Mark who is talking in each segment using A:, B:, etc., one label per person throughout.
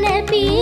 A: pi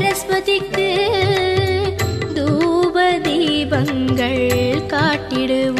A: சரஸ்வதிக்கு தூப தீபங்கள் காட்டிடுவோம்.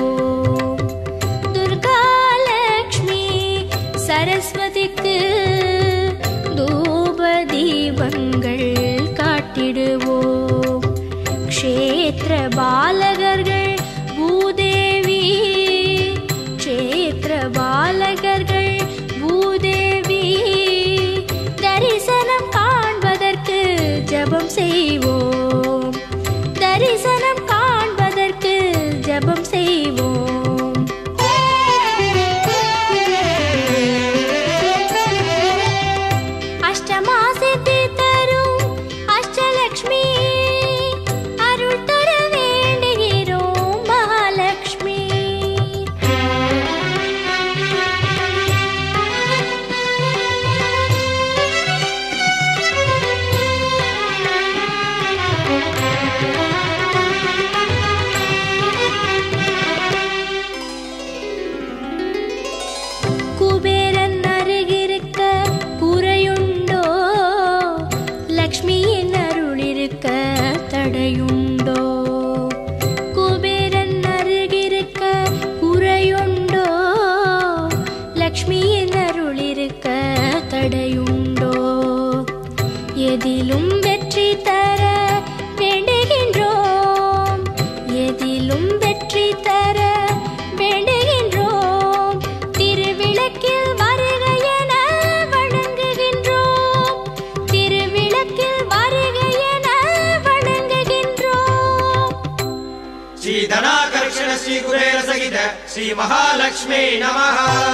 A: े
B: नमः।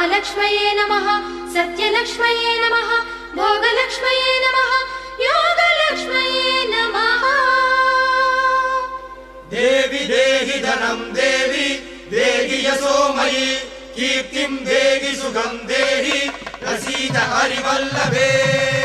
C: कामलक्ष्मये नमः सत्यलक्ष्मये नमः भोगलक्ष्मये नमः योगलक्ष्मये नमः।
B: देवि देहि धनम् देवि देहि यशो मयि कीर्तिम् देहि सुखम् देहि प्रसीद हरिवल्लभे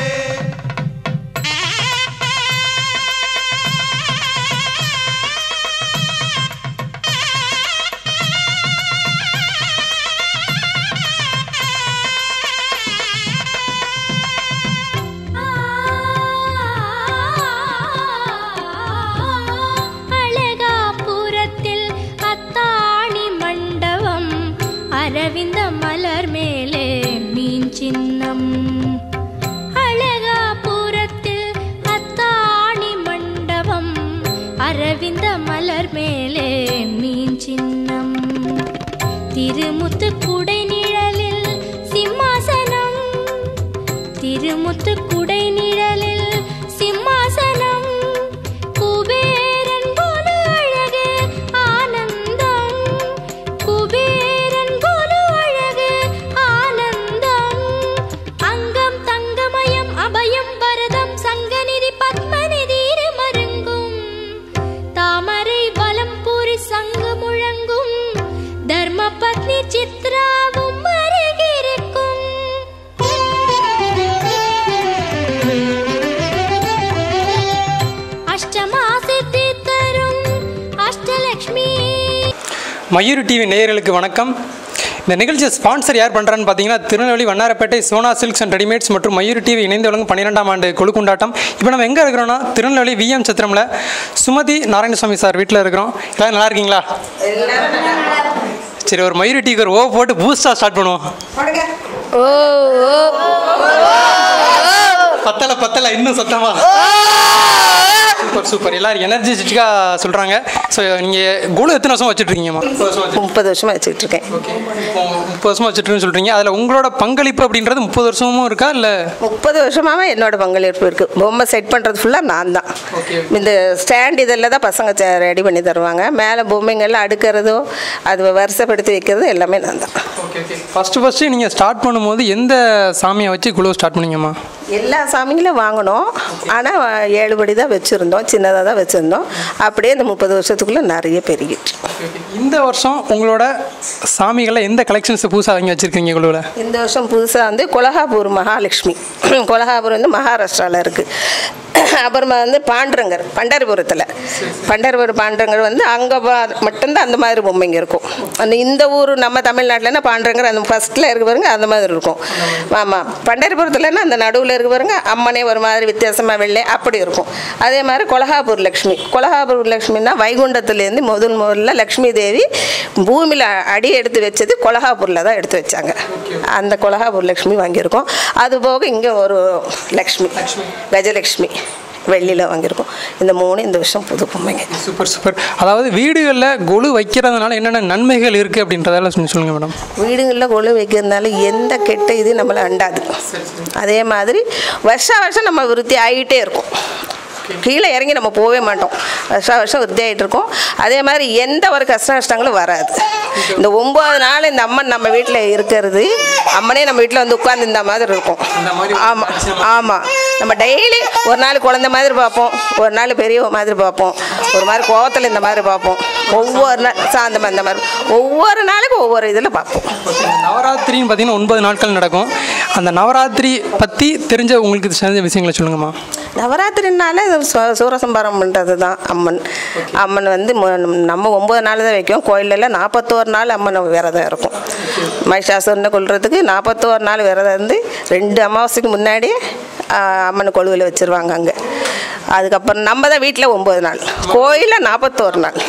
A: como te
D: மயூர் டிவி நேயர்களுக்கு வணக்கம். இந்த நிகழ்ச்சியை ஸ்பான்சர் யார் பண்ணுறான்னு பார்த்தீங்கன்னா Tirunelveli Vannarapettai Sona Silks and readymades மற்றும் மயூர் டிவி இணைந்து வழங்கும் பன்னிரெண்டாம் ஆண்டு கொழு கொண்டாட்டம் இப்போ நம்ம எங்கே இருக்கிறோம்னா திருநெல்வேலி விஎம் சத்திரமில் சுமதி நாராயணசாமி சார் வீட்டில் இருக்கிறோம். எல்லாரும் நல்லா இருக்கீங்களா? சரி ஒரு மயூர் டிவிக்கு ஒரு ஓ போட்டு பூஸ்டாக ஸ்டார்ட் பண்ணுவோம். பத்தல பத்தல இன்னும் சத்தமா? சூப்பர் சூப்பர் எல்லாரும் எனர்ஜிஸ்டிக்காக சொல்கிறாங்க ஸோ நீங்கள் குழு எத்தனை வருஷம் வச்சுட்டு இருக்கீங்கம்மா? முப்பது வருஷம் வச்சு
E: முப்பது வருஷமா வச்சுக்கிட்டு இருக்கேன்.
D: முப்பது வருஷமா வச்சுட்டுருன்னு சொல்கிறீங்க அதில் உங்களோட பங்களிப்பு அப்படின்றது முப்பது வருஷமும் இருக்கா இல்லை?
E: முப்பது வருஷமாவே என்னோட பங்களிப்பு இருக்கு. பொம்மை செட் பண்ணுறது ஃபுல்லாக நான் தான். இந்த ஸ்டாண்ட் இதெல்லாம் தான் பசங்க ரெடி பண்ணி தருவாங்க. மேலே பொம்மைங்கள்லாம் அடுக்கிறதோ அது வரிசைப்படுத்தி வைக்கிறது எல்லாமே நான் தான்.
D: ஓகே ஓகே ஃபஸ்ட்டு ஃபஸ்ட்டு நீங்கள் ஸ்டார்ட் பண்ணும்போது எந்த சாமியை வச்சு குழு ஸ்டார்ட் பண்ணீங்கம்மா?
E: எல்லா சாமிங்களும் வாங்கினோம் ஆனால் ஏழு படி தான் வச்சுருந்தோம். சின்னதாக தான் வச்சுருந்தோம். அப்படியே இந்த முப்பது வருஷத்துக்குள்ளே நிறைய பெருகிட்டு
D: இந்த வருஷம் உங்களோட சாமிகளை எந்த கலெக்ஷன்ஸ் புதுசாக வாங்கி வச்சுருக்கீங்க குழுவில்?
E: இந்த வருஷம் புதுசாக வந்து கொலகாபூர் மகாலட்சுமி. கொலகாபூர் வந்து மகாராஷ்டிராவில் இருக்குது அப்புறமா வந்து பாண்டரங்கர் பண்டர்புரத்தில். பண்டர்புர பாண்டரங்கர் வந்து அங்கே மட்டும்தான் அந்த மாதிரி பொம்மைங்க இருக்கும். அந்த இந்த ஊர் நம்ம தமிழ்நாட்டில்னா பாண்டரங்கர் அந்த ஃபஸ்ட்டில் இருக்க பாருங்க அந்த மாதிரி இருக்கும். ஆமாம் பண்டரிபுரத்துலன்னா அந்த நடுவில் இருக்க பாருங்க அம்மனே ஒரு மாதிரி வித்தியாசமாக வெள்ளை அப்படி இருக்கும். அதே மாதிரி கொலகாபூர் லக்ஷ்மி. கொலகாபூர் லக்ஷ்மின்னா வைகுண்டத்துலேருந்து முதல் முதல்ல லக்ஷ்மி தேவி பூமியில் அடி எடுத்து வச்சது கொலகாபூரில் தான் எடுத்து வச்சாங்க. அந்த கொலகாபூர் லக்ஷ்மி வாங்கியிருக்கோம். அது போக இங்கே ஒரு லக்ஷ்மி கஜலக்ஷ்மி. வெள்ளியில் வாங்கியிருக்கோம். இந்த மூணு இந்த வருஷம் புது பொம்மைங்க.
D: Super super. அதாவது வீடுகளில் கொலு வைக்கிறதுனால என்னென்ன நன்மைகள் இருக்குது அப்படின்றதால சொல்லி சொல்லுங்கள் மேடம்.
E: வீடுங்களில் கொழு வைக்கிறதுனால எந்த கெட்ட இது நம்மளை அண்டாது. அதே மாதிரி வருஷா வருஷம் நம்ம விருத்தி ஆகிட்டே இருக்கும். கீழே இறங்கி நம்ம போகவே மாட்டோம். வருஷா வருஷம் விருத்தி ஆகிட்டு இருக்கோம். அதே மாதிரி எந்த ஒரு கஷ்ட நஷ்டங்களும் வராது. இந்த ஒம்பது நாள் இந்த அம்மன் நம்ம வீட்டில் இருக்கிறது அம்மனே நம்ம வீட்டில் வந்து உட்கார்ந்து இந்த மாதிரி இருக்கும். ஆமாம் ஆமாம் நம்ம டெய்லி ஒரு நாள் குழந்தை மாதிரி பார்ப்போம். ஒரு நாள் பெரியவ மாதிரி பார்ப்போம். ஒரு மாதிரி கோவத்தில் இந்த மாதிரி பார்ப்போம். ஒவ்வொரு நாள் சாந்தமாக இந்த மாதிரி. ஒவ்வொரு நாளைக்கும் ஒவ்வொரு இதில் பார்ப்போம்.
D: நவராத்திரின்னு பார்த்தீங்கன்னா ஒன்பது நாட்கள் நடக்கும். அந்த நவராத்திரி பற்றி தெரிஞ்ச உங்களுக்கு தெரிஞ்ச விஷயங்களை சொல்லுங்கம்மா.
E: நவராத்திரினால சூரசம்பாரம் பண்ணுறது தான் அம்மன் அம்மன் வந்து நம்ம ஒம்பது நாள் தான் வைக்கும். கோயிலெல்லாம் நாற்பத்தோரு நாள் அம்மன் விரதம் இருக்கும். மகிஷாசுரனை கொல்றதுக்கு நாற்பத்தோரு நாள் விரதம் இருந்து ரெண்டு அமாவாசைக்கு முன்னாடியே அம்மன் கொழுவில் வச்சுருவாங்க அங்கே. அதுக்கப்புறம் நம்ம தான் வீட்டில் ஒம்பது நாள். கோயிலில் நாற்பத்தோரு நாள்.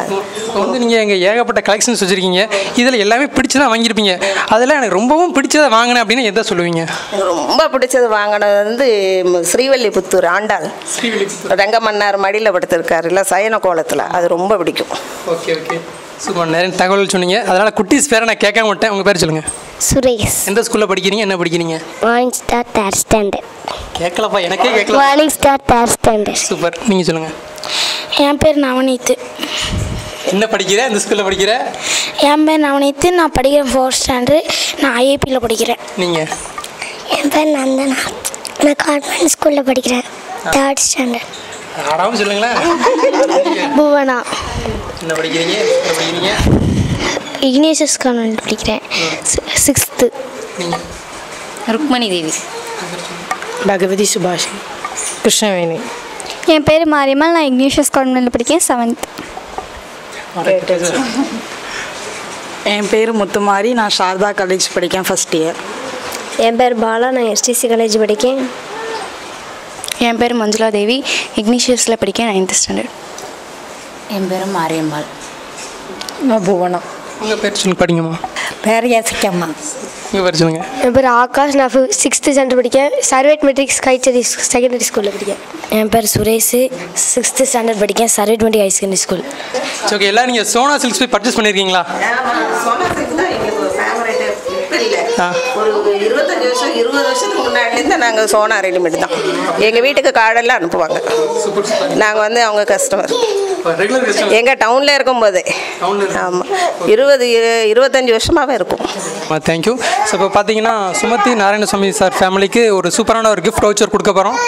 D: இப்போ வந்து நீங்கள் எங்கள் ஏகப்பட்ட கலெக்ஷன்ஸ் வச்சுருக்கீங்க. இதில் எல்லாமே பிடிச்சதா வாங்கியிருப்பீங்க. அதில் எனக்கு ரொம்பவும் பிடிச்சதை வாங்கினேன் அப்படின்னு எதை சொல்லுவீங்க?
E: ரொம்ப பிடிச்சது வாங்கினது வந்து ஸ்ரீவல்லிபுத்தூர் ஆண்டாள். ரங்கமன்னார் மடியில் படுத்திருக்காரு. இல்லை சயன கோலத்தில் அது ரொம்ப பிடிக்கும்.
D: Okay okay. சூப்பர். நிறைய தகவல் சொன்னீங்க. அதனால் குட்டீஸ் பேரை நான் கேட்க மாட்டேன் உங்கள் பேர் சொல்லுங்கள்
F: சுரேஷ்.
D: எந்த ஸ்கூலில் படிக்கிறீங்க? என்ன படிக்கிறீங்க?
F: மார்னிங் ஸ்டார் தேர்ட் ஸ்டாண்டர்ட்
D: கேட்கலப்பா. எனக்கே கேட்கல.
F: Morning Star third standard
D: super. நீங்கள் சொல்லுங்கள்
G: என் பேர் நவநீத்
D: என்ன படிக்கிற? இந்த ஸ்கூலில் படிக்கிற?
F: என் பேர் நவனித்து நான் படிக்கிறேன் ஃபோர்த் ஸ்டாண்டர்ட் நான் ஐஏபியில் படிக்கிறேன்.
D: நீங்கள்
F: என் பேர் நந்தனா நான் கான்வென்ட் ஸ்கூலில் படிக்கிறேன். தேர்ட் ஸ்டாண்டர்ட்
D: ஆடாமல் சொல்லுங்களேன்
F: புவனா.
D: என்ன படிக்கிறீங்க? என்ன படிக்கிறீங்க?
F: இக்னேஷியஸ் கான்வென்ட் படிக்கிறேன். சிக்ஸ்த்து
G: ருக்மணி தேவி.
E: பகவதி சுபாஷ் கிருஷ்ணவேணி.
A: என் பேர் மாரியம்மாள் நான் இக்னேஷியஸ் கான்வென்ட்டில் படிக்கிறேன் செவன்த்
H: என் பேர் முத்துமாரி. நான் சாரதா காலேஜ் படிக்கேன் ஃபஸ்ட் இயர்
F: என் பேர் பாலா. நான் எஸ்டிசி காலேஜ் படிக்கேன்
G: என் பேர் மஞ்சுளா தேவி. இக்னிஷியஸில் படிக்கேன் நைன்த் ஸ்டாண்டர்ட் என் பேர் மாரியம்மாள்.
H: நான் புவனா.
D: உங்கள் பேர் சொல்லி படிங்கம்மா.
H: பேர் ஏசிக்கம்மா.
D: உங்கள் பேர் சொல்லுங்கள்
F: என் பேர் ஆகாஷ் நான் சிக்ஸ்த்து ஸ்டாண்டர்ட் படிக்கேன் சர்வேட் மெட்ரிக்ஸ் கைச்சேரி செகண்டரி ஸ்கூலில் படிக்கேன் என் பேர் சுரேஷ். சிக்ஸ்த்து ஸ்டாண்டர்ட் படிக்கேன் சர்வேட் matric high secondary school
D: okay எல்லாம் நீங்கள் சோனா சில்க்ஸ் போய் பர்ச்சேஸ் பண்ணியிருக்கீங்களா
E: ஒரு இருபத்தஞ்சு வருஷம் இருபது வருஷத்துக்கு முன்னாடிலேருந்து நாங்கள் சோனா ரெடிமேட் தான். எங்கள் வீட்டுக்கு கார்டெல்லாம் அனுப்புவாங்க. நாங்கள் வந்து அவங்க
D: கஸ்டமர்
E: எங்கள் டவுனில் இருக்கும்போதே.
D: டவுனில்
E: ஆமாம் இருபது இரு- இருபத்தஞ்சு வருஷமாகவே இருக்கும்.
D: தேங்க்யூ ஸோ இப்போ பார்த்தீங்கன்னா சுமதி நாராயணசாமி சார் ஃபேமிலிக்கு ஒரு சூப்பரான ஒரு கிஃப்ட் வவுச்சர் கொடுக்க போகிறோம்